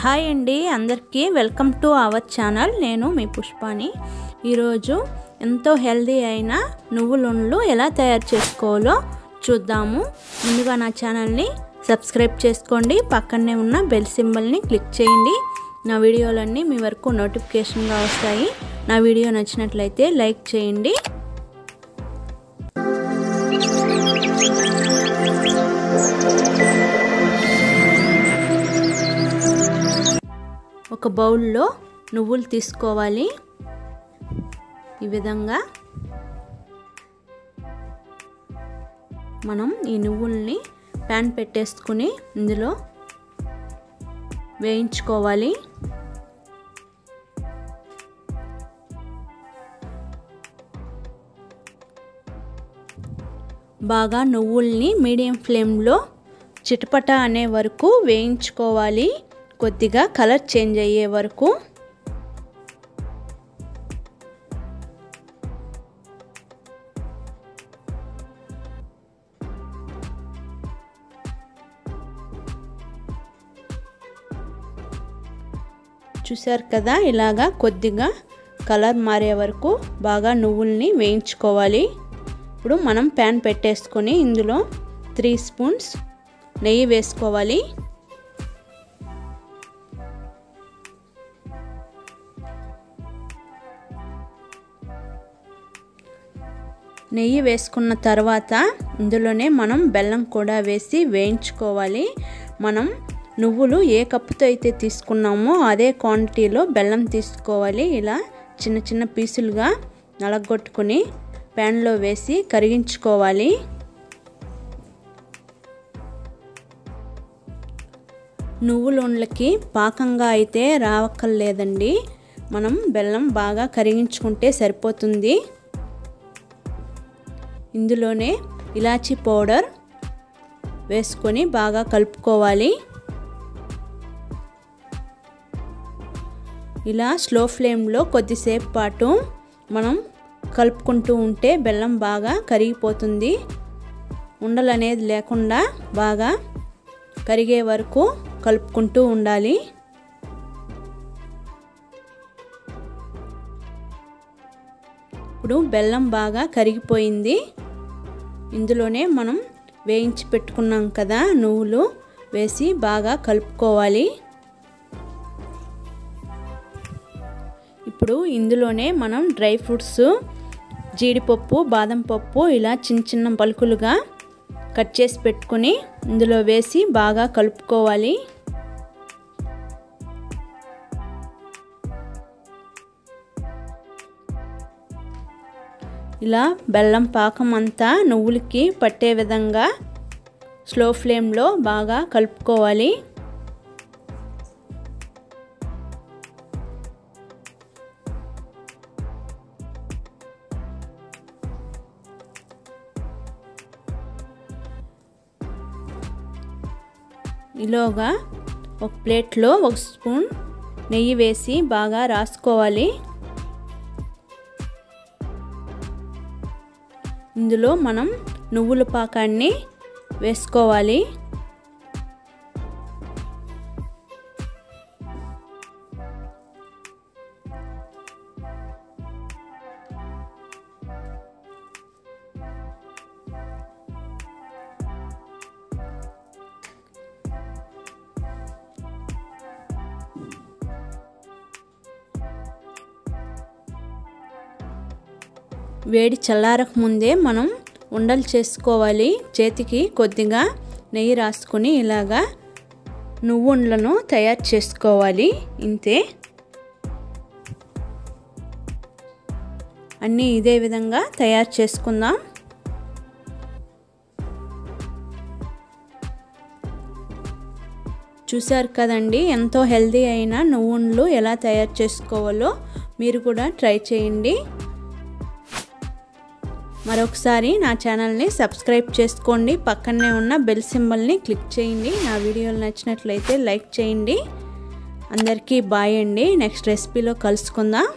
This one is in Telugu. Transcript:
హాయ్ అండి అందరికీ వెల్కమ్ టు అవర్ ఛానల్. నేను మీ పుష్పాని. ఈరోజు ఎంతో హెల్దీ అయిన నువ్వులుండ్లు ఎలా తయారు చేసుకోవాలో చూద్దాము. ముందుగా నా ఛానల్ని సబ్స్క్రైబ్ చేసుకోండి. పక్కనే ఉన్న బెల్ సింబల్ని క్లిక్ చేయండి. నా వీడియోలన్నీ మీ వరకు నోటిఫికేషన్గా వస్తాయి. నా వీడియో నచ్చినట్లయితే లైక్ చేయండి. ఒక బౌల్లో నువ్వులు తీసుకోవాలి. ఈ విధంగా మనం ఈ నువ్వుల్ని ప్యాన్ పెట్టేసుకుని ఇందులో వేయించుకోవాలి. బాగా నువ్వుల్ని మీడియం ఫ్లేమ్లో చిటపట అనే వరకు వేయించుకోవాలి. కొద్దిగా కలర్ చేంజ్ అయ్యే వరకు చూసారు కదా ఇలాగా కొద్దిగా కలర్ మారే వరకు బాగా నువ్వుల్ని వేయించుకోవాలి. ఇప్పుడు మనం ప్యాన్ పెట్టేసుకొని ఇందులో త్రీ స్పూన్స్ నెయ్యి వేసుకోవాలి. నెయ్యి వేసుకున్న తర్వాత ఇందులోనే మనం బెల్లం కూడా వేసి వేయించుకోవాలి. మనం నువ్వులు ఏ కప్పుతో అయితే తీసుకున్నామో అదే క్వాంటిటీలో బెల్లం తీసుకోవాలి. ఇలా చిన్న చిన్న పీసులుగా నలగొట్టుకొని ప్యాన్లో వేసి కరిగించుకోవాలి. నువ్వులుండ్లకి పాకంగా అయితే రావక్కర్లేదండి. మనం బెల్లం బాగా కరిగించుకుంటే సరిపోతుంది. ఇందులోనే ఇలాచీ పౌడర్ వేసుకొని బాగా కలుపుకోవాలి. ఇలా స్లో ఫ్లేమ్లో కొద్దిసేపు పాటు మనం కలుపుకుంటూ ఉంటే బెల్లం బాగా కరిగిపోతుంది. ఉండలు అనేది లేకుండా బాగా కరిగే వరకు కలుపుకుంటూ ఉండాలి. ఇప్పుడు బెల్లం బాగా కరిగిపోయింది. ఇందులోనే మనం వేయించి పెట్టుకున్నాం కదా నువ్వులు వేసి బాగా కలుపుకోవాలి. ఇప్పుడు ఇందులోనే మనం డ్రై ఫ్రూట్స్ జీడిపప్పు బాదం పప్పు ఇలా చిన్న చిన్న పలుకులుగా కట్ చేసి పెట్టుకుని ఇందులో వేసి బాగా కలుపుకోవాలి. ఇలా బెల్లం పాకం అంతా నువ్వులకి పట్టే విధంగా స్లో ఫ్లేమ్లో బాగా కలుపుకోవాలి. ఇలాగా ఒక ప్లేట్లో ఒక స్పూన్ నెయ్యి వేసి బాగా రాసుకోవాలి. ఇందులో మనం నువ్వుల పాకాన్ని వేసుకోవాలి. వేడి చల్లారక ముందే మనం ఉండలు చేసుకోవాలి. చేతికి కొద్దిగా నెయ్యి రాసుకొని ఇలాగా నువ్వుండ్లను తయారు చేసుకోవాలి. ఇంతే. అన్నీ ఇదే విధంగా తయారు చేసుకుందాం. చూశారు కదండి ఎంతో హెల్దీ అయిన నువ్వుండ్లు ఎలా తయారు చేసుకోవాలో మీరు కూడా ట్రై చేయండి. మరొకసారి నా ఛానల్ని సబ్స్క్రైబ్ చేసుకోండి. పక్కనే ఉన్న బెల్ సింబల్ని క్లిక్ చేయండి. నా వీడియోలు నచ్చినట్లయితే లైక్ చేయండి. అందరికీ బాయ్ అండి. నెక్స్ట్ రెసిపీలో కలుసుకుందాం.